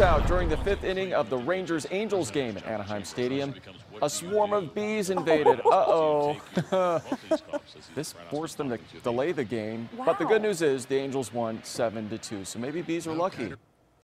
out during the fifth inning of the Rangers Angels game at Anaheim Stadium. A swarm of bees invaded. Uh oh. this forced them to delay the game. But the good news is the Angels won 7 to 2. So maybe bees are lucky.